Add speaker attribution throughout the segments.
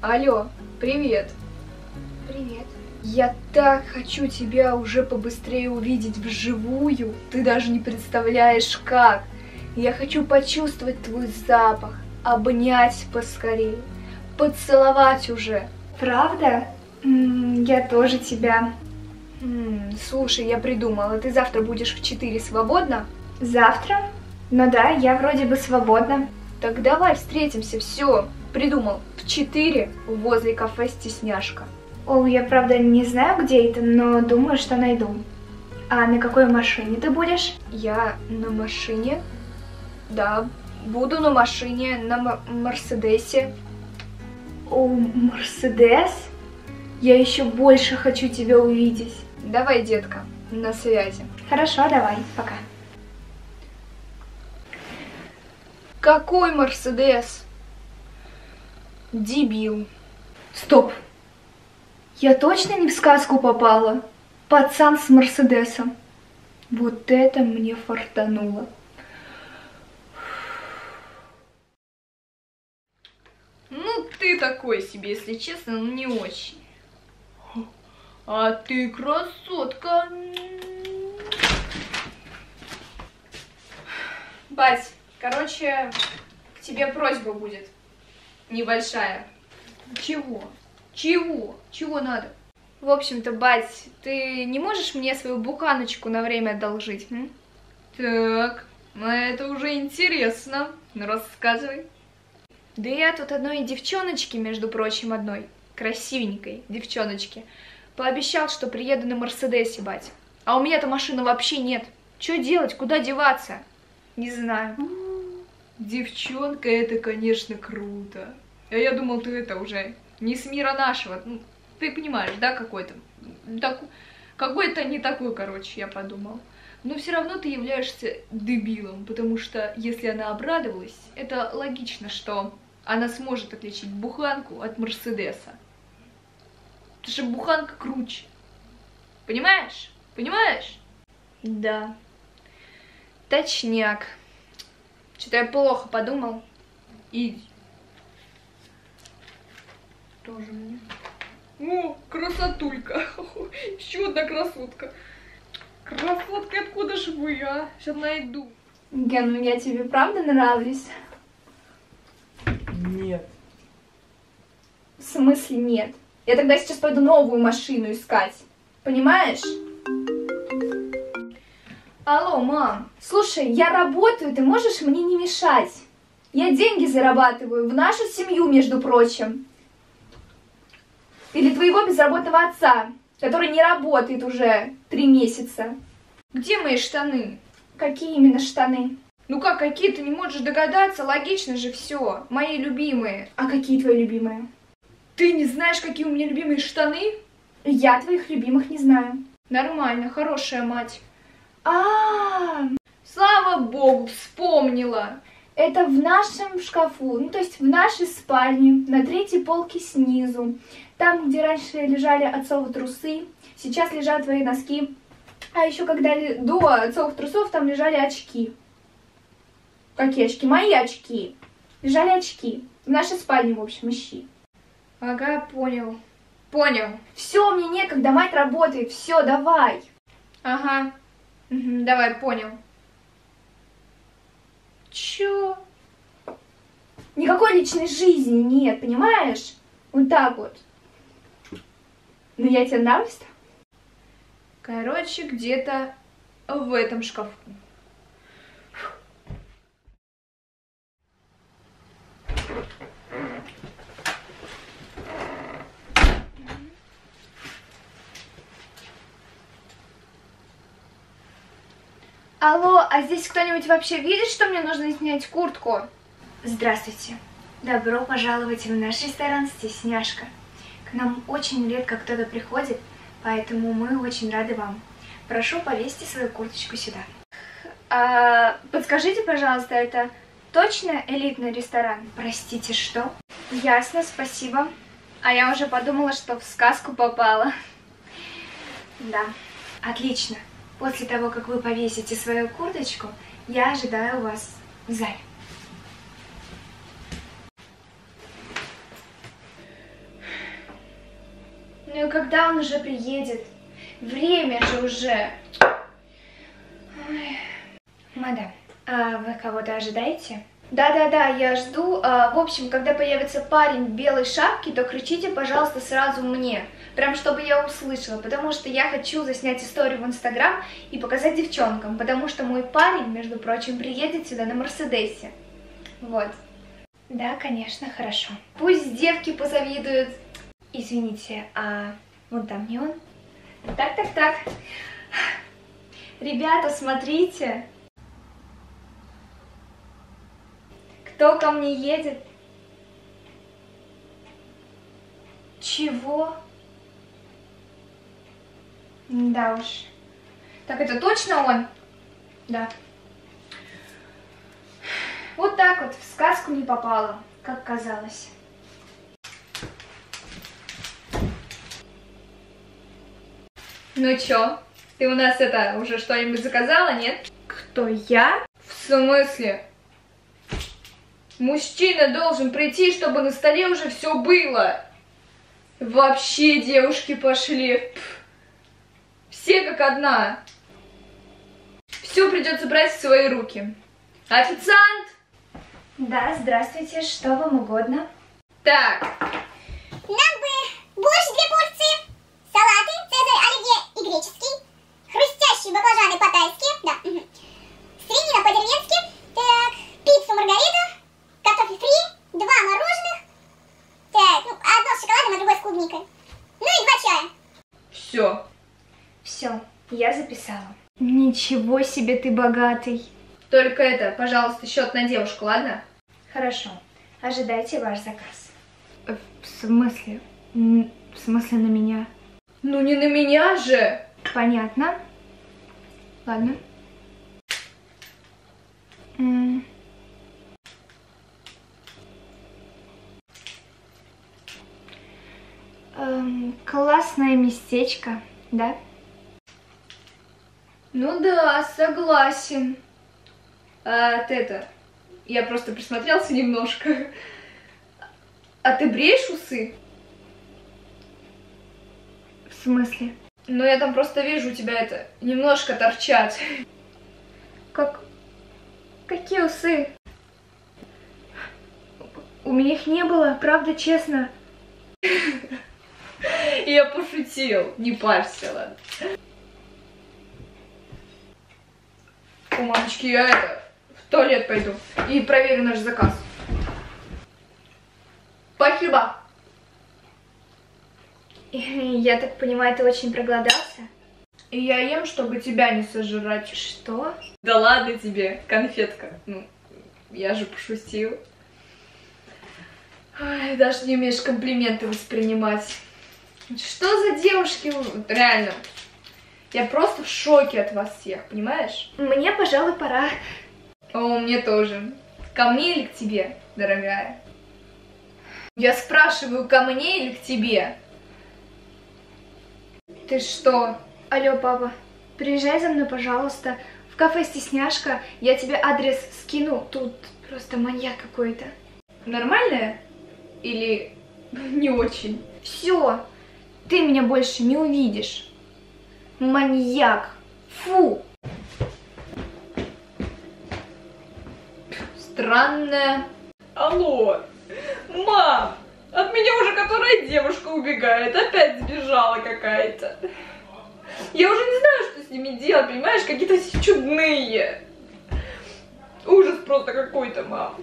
Speaker 1: Алло, привет.
Speaker 2: Привет.
Speaker 1: Я так хочу тебя уже побыстрее увидеть вживую. Ты даже не представляешь как. Я хочу почувствовать твой запах, обнять поскорее, поцеловать уже.
Speaker 2: Правда? М, Я тоже тебя.
Speaker 1: М, слушай, я придумала, ты завтра будешь в 4 свободна?
Speaker 2: Завтра? Ну да, я вроде бы свободна.
Speaker 1: Так давай встретимся, все. Придумал, в 4 возле кафе «Стесняшка».
Speaker 2: О, я правда не знаю, где это, но думаю, что найду. А на какой машине ты будешь?
Speaker 1: Я на машине. Да, буду на машине, на Мерседесе.
Speaker 2: О, Мерседес? Я еще больше хочу тебя увидеть.
Speaker 1: Давай, детка, на связи.
Speaker 2: Хорошо, давай, пока.
Speaker 1: Какой Мерседес? Дебил.
Speaker 2: Стоп. Я точно не в сказку попала? Пацан с Мерседесом.
Speaker 1: Вот это мне фартануло. Ну, ты такой себе, если честно, ну не очень. А ты красотка. Бать, короче, к тебе просьба будет. Небольшая. Чего? Чего? Чего надо? В общем-то, бать, ты не можешь мне свою буханочку на время одолжить? м? Так, ну это уже интересно. Ну, рассказывай. Да я тут одной девчоночке, между прочим, одной, красивенькой девчоночке, пообещал, что приеду на Мерседесе, бать. А у меня-то машины вообще нет. Что делать, куда деваться? Не знаю. Девчонка, это, конечно, круто. А я думал, ты это уже не с мира нашего. Ну, ты понимаешь, да, какой-то? Так, какой-то не такой, короче, я подумал. Но все равно ты являешься дебилом, потому что если она обрадовалась, это логично, что она сможет отличить буханку от Мерседеса. Потому что буханка круче. Понимаешь? Понимаешь? Да. Точняк. Что-то я плохо подумал. Иди. Тоже мне. О, красотулька. Еще одна красотка. Красотка, откуда ж вы, а? Сейчас найду.
Speaker 2: Ген, ну я тебе правда нравлюсь?
Speaker 3: Нет.
Speaker 2: В смысле нет? Я тогда сейчас пойду новую машину искать. Понимаешь? Алло, мам. Слушай, я работаю, ты можешь мне не мешать? Я деньги зарабатываю в нашу семью, между прочим. Или твоего безработного отца, который не работает уже три месяца.
Speaker 1: Где мои штаны?
Speaker 2: Какие именно штаны?
Speaker 1: Ну как, какие ты не можешь догадаться? Логично же все. Мои любимые.
Speaker 2: А какие твои любимые?
Speaker 1: Ты не знаешь, какие у меня любимые штаны?
Speaker 2: Я твоих любимых не знаю.
Speaker 1: Нормально, хорошая мать.
Speaker 2: А,
Speaker 1: Слава богу, вспомнила.
Speaker 2: это в нашем шкафу, ну то есть в нашей спальне, на третьей полке снизу. Там, где раньше лежали отцовы трусы, сейчас лежат твои носки. А еще когда до отцовых трусов там лежали очки. Какие очки? Мои очки. Лежали очки. В нашей спальне, в общем, ищи.
Speaker 1: Ага, понял. Понял.
Speaker 2: Все, мне некогда, мать работает, все, давай.
Speaker 1: Ага. Мгм, давай, понял. Чё?
Speaker 2: Никакой личной жизни нет, понимаешь? Вот так вот. Ну я тебе нравлюсь-то?
Speaker 1: Короче, где-то в этом шкафу.
Speaker 2: Алло, а здесь кто-нибудь вообще видит, что мне нужно снять куртку? Здравствуйте. Добро пожаловать в наш ресторан «Стесняшка». К нам очень редко кто-то приходит, поэтому мы очень рады вам. Прошу, повесьте свою курточку сюда. А, подскажите, пожалуйста, это точно элитный ресторан? Простите, что? Ясно, спасибо. А я уже подумала, что в сказку попала. Да, отлично. После того, как вы повесите свою курточку, я ожидаю вас в зале. Ну и когда он уже приедет? Время же уже! Ой. Мадам, а вы кого-то ожидаете? Да-да-да, я жду. А, в общем, когда появится парень в белой шапке, то кричите, пожалуйста, сразу мне. Прям чтобы я услышала, потому что я хочу заснять историю в Инстаграм и показать девчонкам, потому что мой парень, между прочим, приедет сюда на Мерседесе. Вот. Да, конечно, хорошо. Пусть девки позавидуют. Извините, а вон там не он? Так, так, так. Ребята, смотрите. Кто ко мне едет? Чего? Да уж. Так, это точно он? Да. Вот так вот, в сказку не попала, как казалось.
Speaker 1: Ну чё, ты у нас это, уже что-нибудь заказала, нет?
Speaker 2: Кто, я?
Speaker 1: В смысле? Мужчина должен прийти, чтобы на столе уже все было. Вообще девушки пошли. Все как одна. Все придется брать в свои руки. Официант!
Speaker 2: Да, здравствуйте, что вам угодно?
Speaker 1: Так.
Speaker 3: Нам бы борщ две порции, салаты, цезарь, оливье и греческий, хрустящие баклажаны по-тайски, да, угу. свинина по-деревенски, так, пиццу маргариту, два мороженых, так, ну, одно с шоколадом, а другое с клубникой, ну и два чая.
Speaker 1: Все.
Speaker 2: Все, я записала. Ничего себе ты богатый.
Speaker 1: Только это, пожалуйста, счет на девушку, ладно?
Speaker 2: Хорошо. Ожидайте ваш заказ.
Speaker 1: Э,
Speaker 2: В смысле? В смысле на меня?
Speaker 1: Ну не на меня же!
Speaker 2: Понятно. Ладно. М. Эм, классное местечко, да?
Speaker 1: Ну да, согласен. А ты это, я просто присмотрелся немножко. А ты бреешь усы?
Speaker 2: В смысле?
Speaker 1: Ну я там просто вижу, у тебя это немножко торчат.
Speaker 2: Как? Какие усы? У меня их не было, правда, честно.
Speaker 1: Я пошутил, не парься, ладно. О, мамочки, я это, в туалет пойду и проверю наш заказ. Спасибо.
Speaker 2: Я так понимаю, ты очень проголодался?
Speaker 1: И я ем, чтобы тебя не сожрать.
Speaker 2: Что?
Speaker 1: Да ладно тебе, конфетка. Ну, я же пошутил. Ай, даже не умеешь комплименты воспринимать. Что за девушки? Реально. Я просто в шоке от вас всех, понимаешь?
Speaker 2: Мне, пожалуй, пора.
Speaker 1: О, мне тоже. Ко мне или к тебе, дорогая? Я спрашиваю, ко мне или к тебе? Ты что?
Speaker 2: Алло, папа, приезжай за мной, пожалуйста. В кафе «Стесняшка». Я тебе адрес скину. Тут просто маньяк какой-то.
Speaker 1: Нормальная? Или не очень?
Speaker 2: Все, ты меня больше не увидишь. Маньяк. Фу.
Speaker 1: Странная. Алло, мам, от меня уже которая девушка убегает, опять сбежала какая-то. Я уже не знаю, что с ними делать, понимаешь, какие-то чудные. Ужас просто какой-то, мам.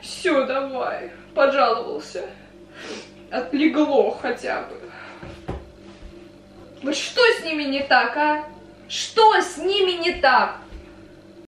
Speaker 1: Все, давай, пожаловался. Отлегло хотя бы. Вот что с ними не так, а? Что с ними не так?